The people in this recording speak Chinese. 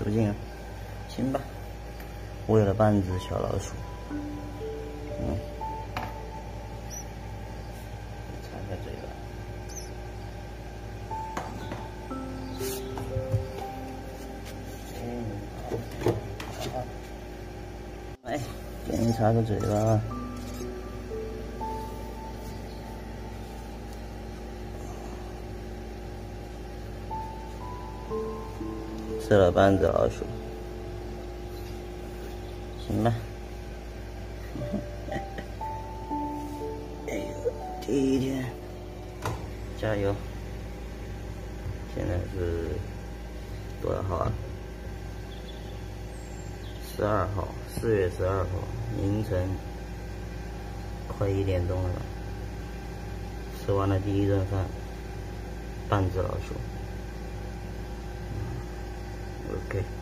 吃不进啊，行吧，喂了半只小老鼠，嗯，擦擦嘴巴。来，给你擦个嘴巴。吃了半只老鼠，行吧。哎呦，第一天，加油！现在是多少号啊？十二号，四月十二号凌晨快一点钟了？吃完了第一顿饭，半只老鼠。Okay